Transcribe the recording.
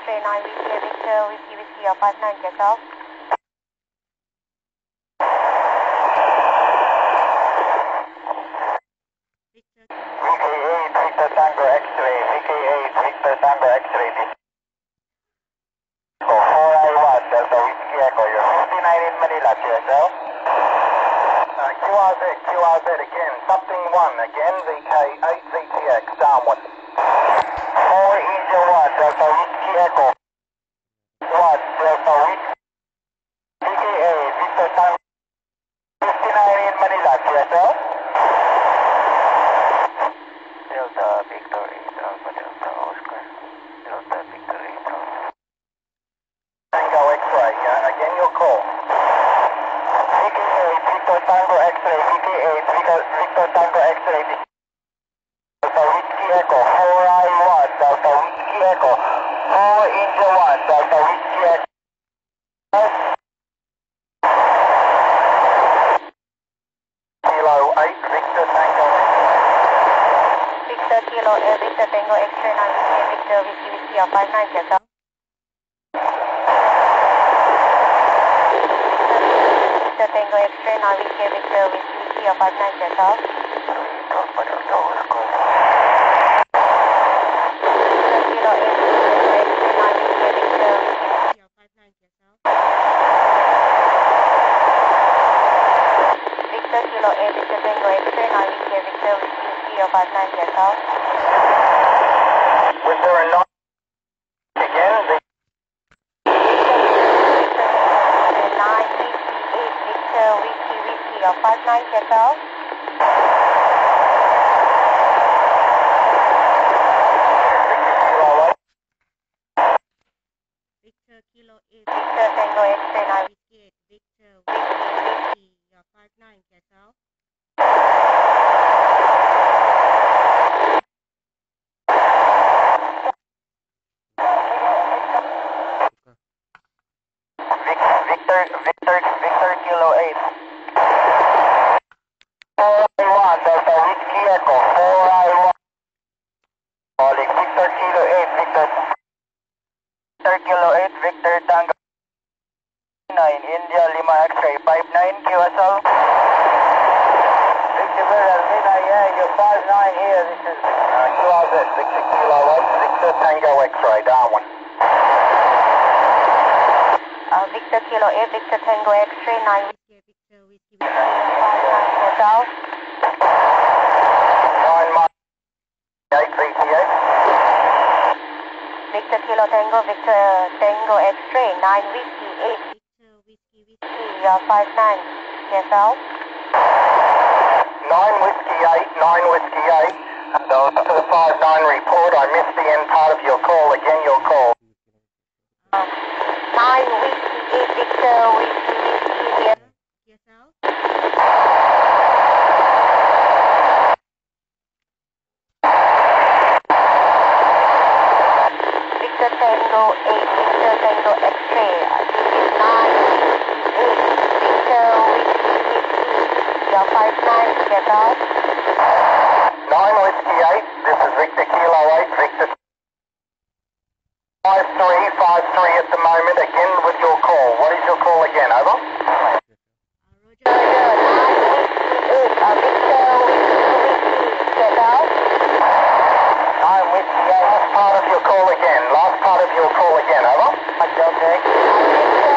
X-ray 9 Whiskey Victor Whiskey Whiskey uh, 59 yourself. VK8 Victor Tango X-ray, VK8 Victor Tango X-ray. So 4I1 Delta Whiskey Echo, you're 59 in Uh, QRZ, QRZ again, something 1, again, VK8 VTX, downward. 4 India 1 Delta Whiskey Echo. 1 Delta Whiskey. VK8 Victor Tango X-ray, VK8 Victor, Victor Tango X-ray. Delta Whiskey Echo, 4I1, Delta Whiskey Echo, 4 India 1, Delta Whiskey Echo. Kilo 8 Victor Tango Victor Kilo 8, Victor Tango X-ray 9 Victor Whiskey Whiskey uh, 59 Delta. Victor Tango X-ray 9 Whiskey Victor Whiskey Whiskey uh, 59 yourself. Victor Kilo Air Victor Tango X-ray 9 Whiskey Victor Whiskey Whiskey uh, 59 yourself. Was there a 059 Get out. Victor Kilo 8, Victor Tango X-ray, Darwin. Uh, Victor Kilo eight Victor Tango X-ray nine whiskey Victor whiskey whiskey uh, five nine yourself. 9 miles, 8 VTX. Victor Kilo Tango Victor Tango X-ray nine whiskey eight Victor whiskey whiskey uh, five nine yourself. 9 Whiskey 8, 9 Whiskey 8. Uh, to 5-9 report, I missed the end part of your call. Again, your call. Uh, nine whiskey eight Victor whiskey whiskey. Victor Tango eight Victor Tango X-ray. This is nine eight Victor whiskey whiskey. Your five nine yourself. Victor Kilo 8, Victor 5353 five, at the moment, again with your call. What is your call again, over? I'm with you. Last part of your call again. Last part of your call again, over. Okay.